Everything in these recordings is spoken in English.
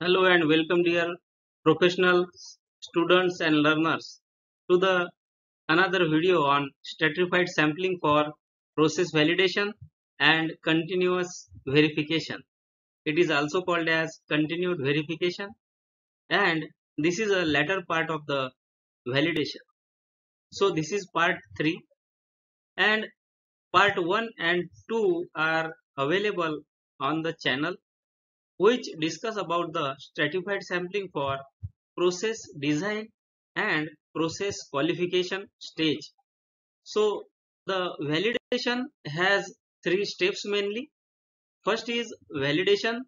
Hello and welcome dear professionals, students and learners to the another video on stratified sampling for process validation and continuous verification. It is also called as continued verification and this is a latter part of the validation. So this is part 3 and part 1 and 2 are available on the channel which discuss about the stratified sampling for process design and process qualification stage. So the validation has three steps mainly. First is validation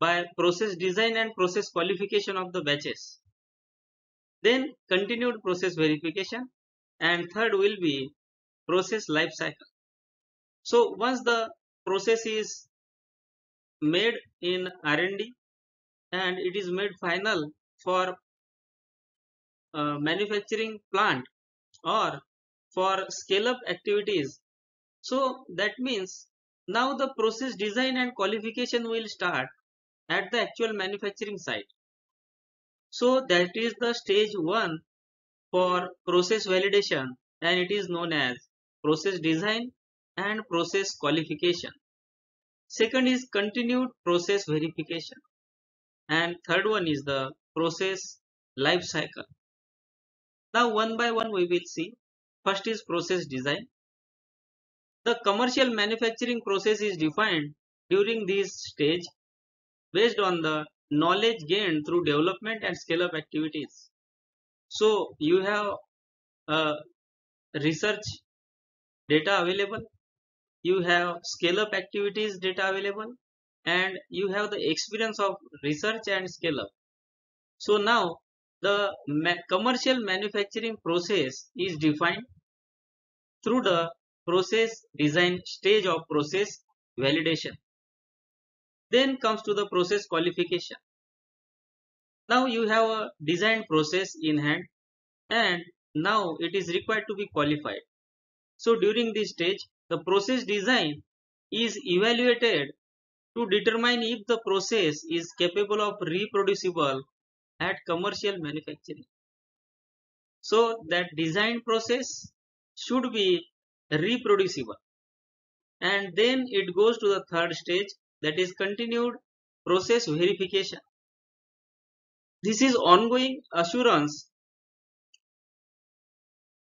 by process design and process qualification of the batches. Then continued process verification and third will be process life cycle. So once the process is made in R&D and it is made final for uh, manufacturing plant or for scale up activities. So that means now the process design and qualification will start at the actual manufacturing site. So that is the stage 1 for process validation and it is known as process design and process qualification Second is continued process verification. And third one is the process life cycle. Now one by one we will see. First is process design. The commercial manufacturing process is defined during this stage based on the knowledge gained through development and scale up activities. So you have uh, research data available you have scale up activities data available and you have the experience of research and scale up. So now the ma commercial manufacturing process is defined through the process design stage of process validation. Then comes to the process qualification. Now you have a design process in hand and now it is required to be qualified. So during this stage the process design is evaluated to determine if the process is capable of reproducible at commercial manufacturing. So that design process should be reproducible and then it goes to the third stage that is continued process verification. This is ongoing assurance.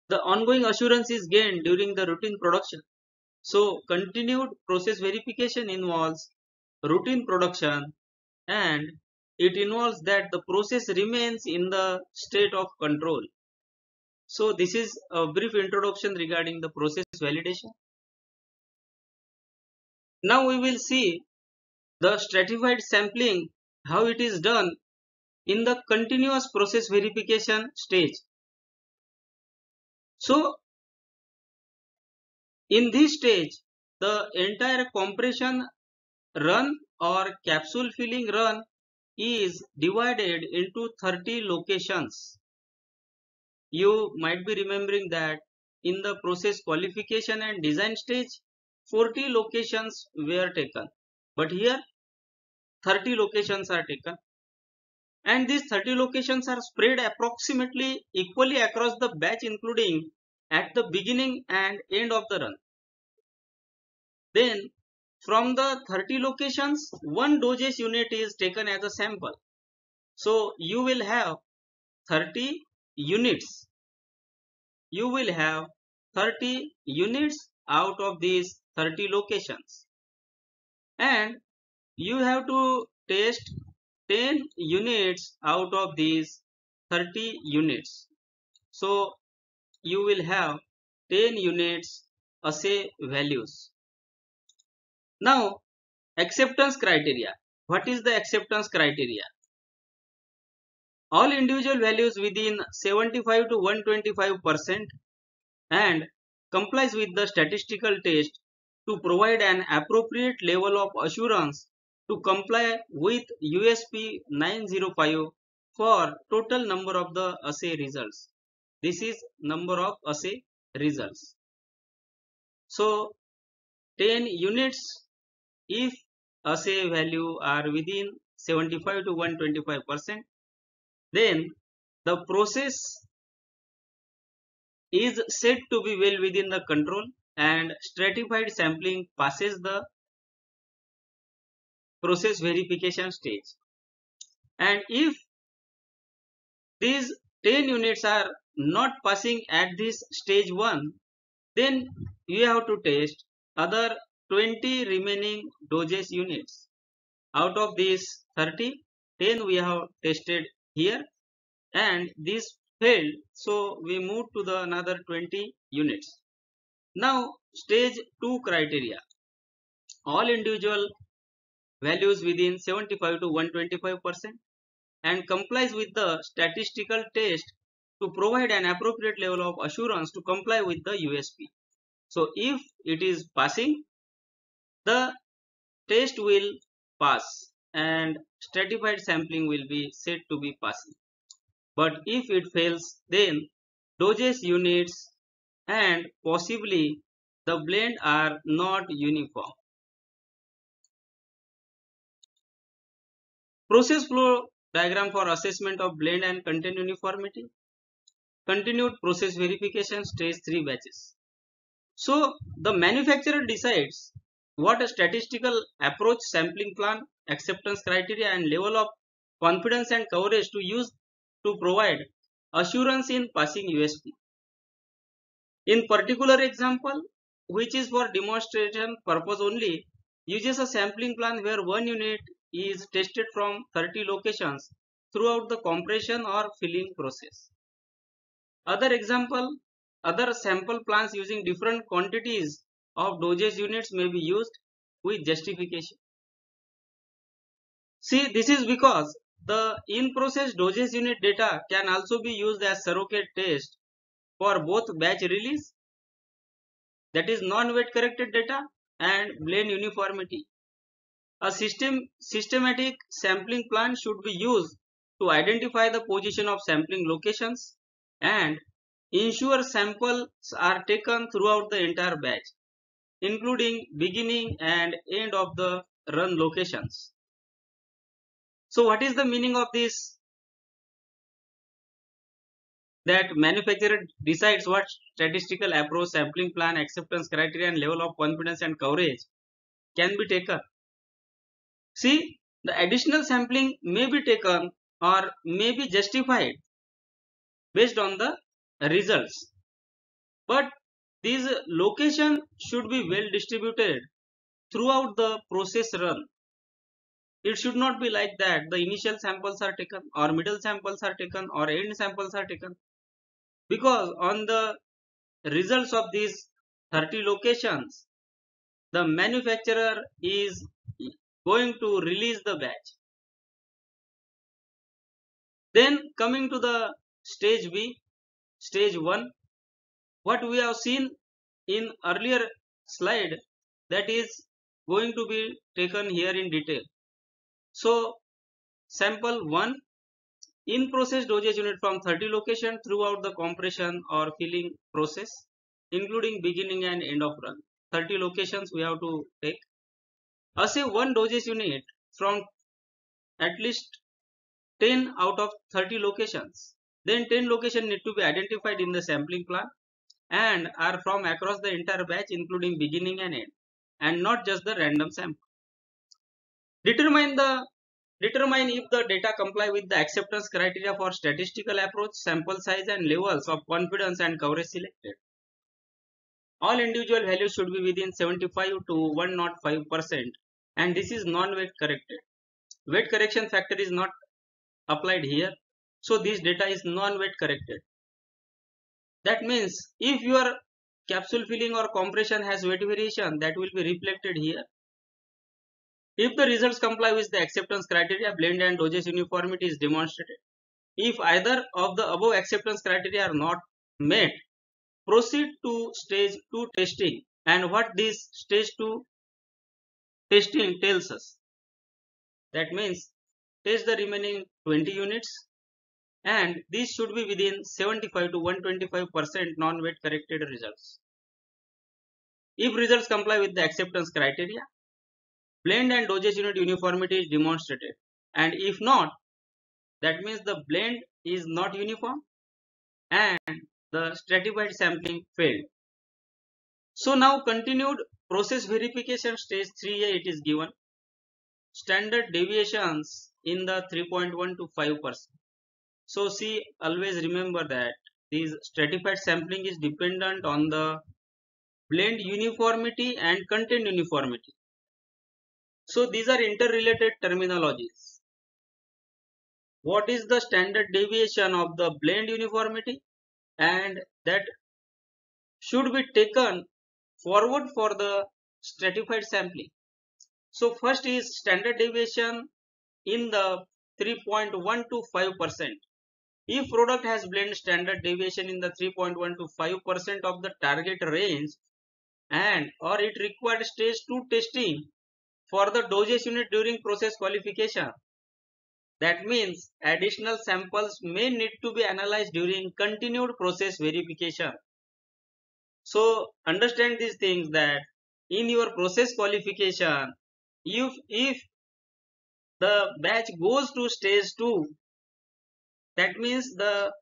The ongoing assurance is gained during the routine production so continued process verification involves routine production and it involves that the process remains in the state of control. So this is a brief introduction regarding the process validation. Now we will see the stratified sampling how it is done in the continuous process verification stage. So in this stage, the entire compression run or capsule filling run is divided into 30 locations. You might be remembering that in the process qualification and design stage, 40 locations were taken. But here, 30 locations are taken. And these 30 locations are spread approximately equally across the batch including at the beginning and end of the run. Then from the 30 locations, one dosage unit is taken as a sample. So you will have 30 units. You will have 30 units out of these 30 locations. And you have to test 10 units out of these 30 units. So you will have 10 units assay values. Now acceptance criteria. What is the acceptance criteria? All individual values within 75 to 125 percent and complies with the statistical test to provide an appropriate level of assurance to comply with USP 905 for total number of the assay results. This is number of uh, assay results. So 10 units if uh, assay value are within 75 to 125 percent then the process is said to be well within the control and stratified sampling passes the process verification stage and if these 10 units are not passing at this stage 1 then you have to test other 20 remaining dosage units. Out of these 30 10 we have tested here and this failed so we move to the another 20 units. Now stage 2 criteria. All individual values within 75 to 125 percent and complies with the statistical test to provide an appropriate level of assurance to comply with the USP. So if it is passing, the test will pass and stratified sampling will be said to be passing. But if it fails, then dosage units and possibly the blend are not uniform. Process flow diagram for assessment of blend and content uniformity. Continued process verification stage 3 batches. So the manufacturer decides what a statistical approach sampling plan acceptance criteria and level of confidence and coverage to use to provide assurance in passing USP. In particular example which is for demonstration purpose only uses a sampling plan where one unit is tested from 30 locations throughout the compression or filling process. Other example, other sample plans using different quantities of dosage units may be used with justification. See, this is because the in-process dosage unit data can also be used as surrogate test for both batch release that is non-weight corrected data and blend uniformity a system, systematic sampling plan should be used to identify the position of sampling locations and ensure samples are taken throughout the entire batch, including beginning and end of the run locations. So what is the meaning of this? That manufacturer decides what statistical approach, sampling plan, acceptance criteria and level of confidence and coverage can be taken See, the additional sampling may be taken or may be justified based on the results. But these location should be well distributed throughout the process run. It should not be like that the initial samples are taken or middle samples are taken or end samples are taken because on the results of these 30 locations the manufacturer is going to release the batch. Then coming to the stage B, stage 1, what we have seen in earlier slide that is going to be taken here in detail. So sample 1 in process dosage unit from 30 location throughout the compression or filling process including beginning and end of run 30 locations we have to take Say one dosage unit from at least 10 out of 30 locations. Then 10 locations need to be identified in the sampling plan and are from across the entire batch including beginning and end and not just the random sample. Determine the determine if the data comply with the acceptance criteria for statistical approach, sample size and levels of confidence and coverage selected. All individual values should be within 75 to 105 percent and this is non-weight corrected. Weight correction factor is not applied here. So this data is non-weight corrected. That means if your capsule filling or compression has weight variation that will be reflected here. If the results comply with the acceptance criteria, blend and dosage uniformity is demonstrated. If either of the above acceptance criteria are not met, proceed to stage 2 testing and what this stage 2 testing tells us. That means test the remaining 20 units and these should be within 75 to 125 percent non-weight corrected results. If results comply with the acceptance criteria, blend and dosage unit uniformity is demonstrated and if not that means the blend is not uniform and the stratified sampling failed. So now continued process verification stage 3a it is given standard deviations in the 3.1 to 5 percent. So see always remember that this stratified sampling is dependent on the blend uniformity and content uniformity. So these are interrelated terminologies. What is the standard deviation of the blend uniformity and that should be taken forward for the stratified sampling. So first is standard deviation in the 3.1 to 5 percent. If product has blend standard deviation in the 3.1 to 5 percent of the target range and or it required stage 2 testing for the dosage unit during process qualification. That means additional samples may need to be analyzed during continued process verification. So understand these things that in your process qualification, if, if the batch goes to stage 2, that means the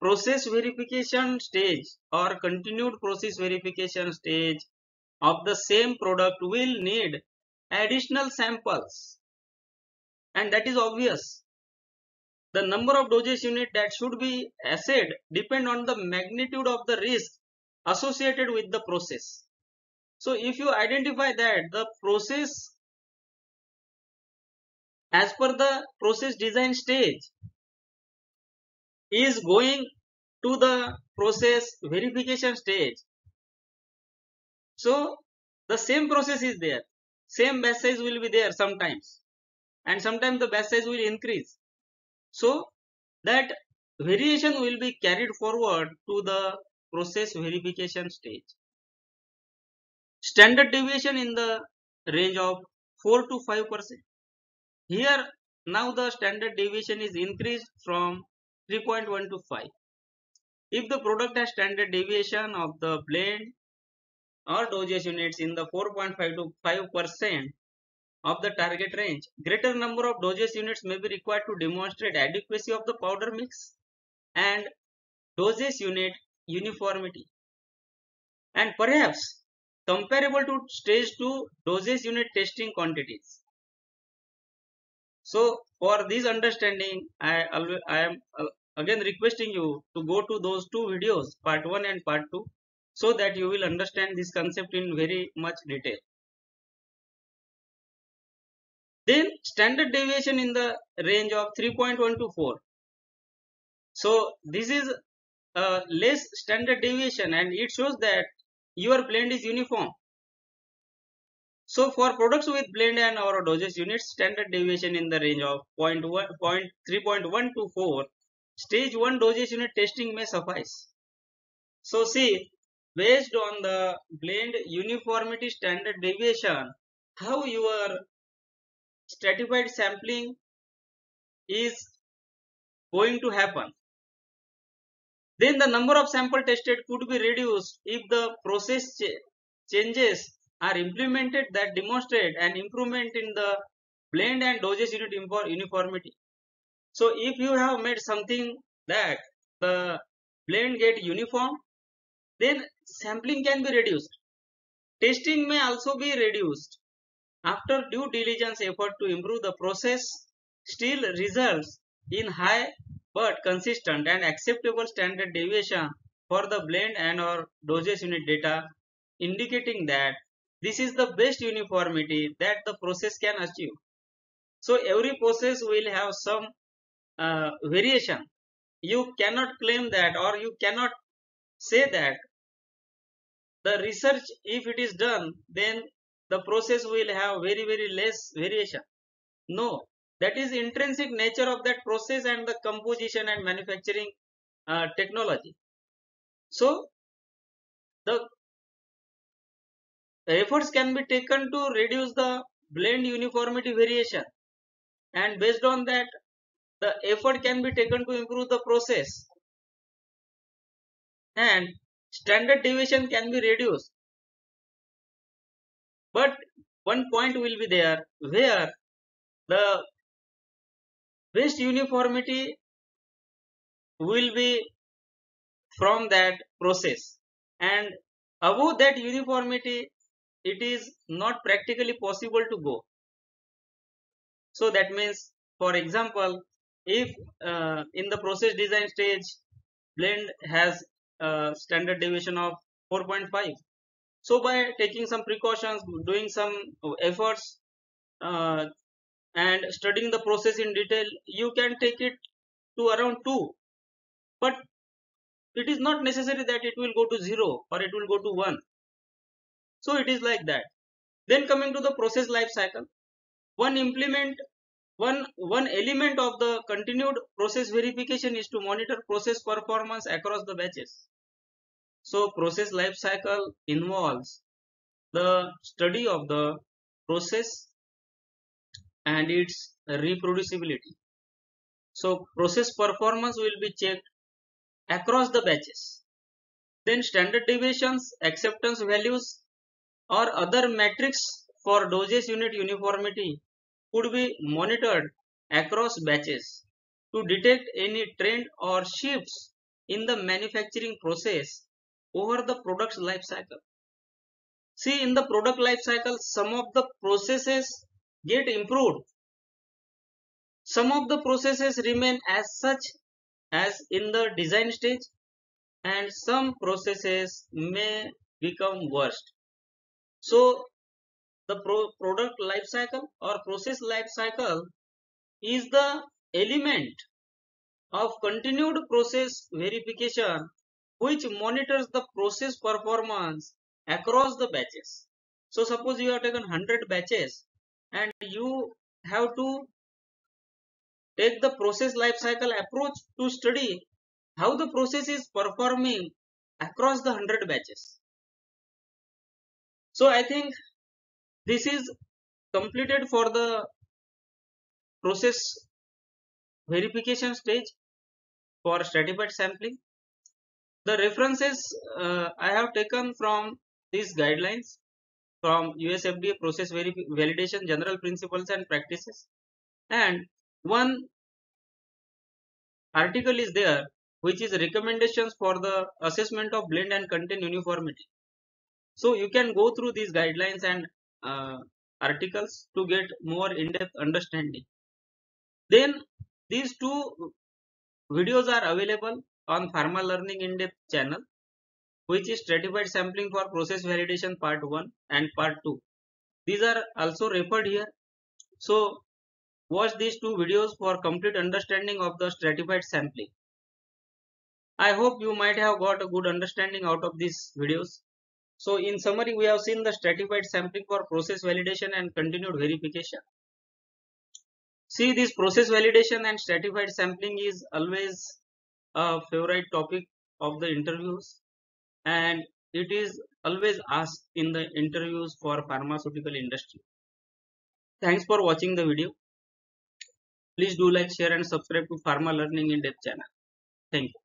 process verification stage or continued process verification stage of the same product will need additional samples and that is obvious. The number of dosage unit that should be assayed depend on the magnitude of the risk associated with the process. So if you identify that the process as per the process design stage is going to the process verification stage. So the same process is there. Same batch size will be there sometimes and sometimes the batch size will increase. So that variation will be carried forward to the process verification stage. Standard deviation in the range of 4 to 5 percent. Here now the standard deviation is increased from 3.1 to 5. If the product has standard deviation of the blend or dosage units in the 4.5 to 5 percent of the target range, greater number of dosage units may be required to demonstrate adequacy of the powder mix and dosage unit uniformity and perhaps comparable to stage 2 dosage unit testing quantities. So for this understanding, I, I am uh, again requesting you to go to those two videos, part 1 and part 2, so that you will understand this concept in very much detail. Then standard deviation in the range of 3.1 to 4. So this is a less standard deviation and it shows that your blend is uniform. So for products with blend and or dosage units, standard deviation in the range of 0.1, 3.1 to 4, stage 1 dosage unit testing may suffice. So see, based on the blend uniformity standard deviation, how your stratified sampling is going to happen. Then the number of sample tested could be reduced if the process ch changes are implemented that demonstrate an improvement in the blend and dosage unit uniformity. So if you have made something that the blend get uniform, then sampling can be reduced. Testing may also be reduced after due diligence effort to improve the process still results in high but consistent and acceptable standard deviation for the blend and or dosage unit data indicating that this is the best uniformity that the process can achieve. So every process will have some uh, variation. You cannot claim that or you cannot say that the research if it is done then the process will have very very less variation no that is intrinsic nature of that process and the composition and manufacturing uh, technology so the efforts can be taken to reduce the blend uniformity variation. And based on that the effort can be taken to improve the process. And standard deviation can be reduced. But one point will be there where the best uniformity will be from that process. And above that uniformity it is not practically possible to go. So that means for example if uh, in the process design stage blend has a standard deviation of 4.5 so by taking some precautions doing some efforts uh, and studying the process in detail you can take it to around 2 but it is not necessary that it will go to 0 or it will go to 1 so it is like that then coming to the process life cycle one implement one one element of the continued process verification is to monitor process performance across the batches so process life cycle involves the study of the process and its reproducibility. So process performance will be checked across the batches. Then standard deviations, acceptance values or other metrics for dosage unit uniformity could be monitored across batches to detect any trend or shifts in the manufacturing process over the product's life cycle. See in the product life cycle some of the processes get improved. Some of the processes remain as such as in the design stage and some processes may become worst. So the pro product life cycle or process life cycle is the element of continued process verification which monitors the process performance across the batches. So suppose you have taken 100 batches and you have to take the process life cycle approach to study how the process is performing across the 100 batches. So I think this is completed for the process verification stage for stratified sampling. The references uh, I have taken from these guidelines from US FDA process validation general principles and practices and one article is there which is recommendations for the assessment of blend and content uniformity so you can go through these guidelines and uh, articles to get more in-depth understanding. Then these two videos are available on pharma learning in-depth channel which is stratified sampling for process validation part 1 and part 2 these are also referred here. So watch these two videos for complete understanding of the stratified sampling. I hope you might have got a good understanding out of these videos so in summary we have seen the stratified sampling for process validation and continued verification see this process validation and stratified sampling is always a favorite topic of the interviews and it is always asked in the interviews for pharmaceutical industry. Thanks for watching the video. Please do like, share and subscribe to Pharma Learning in Depth channel. Thank you.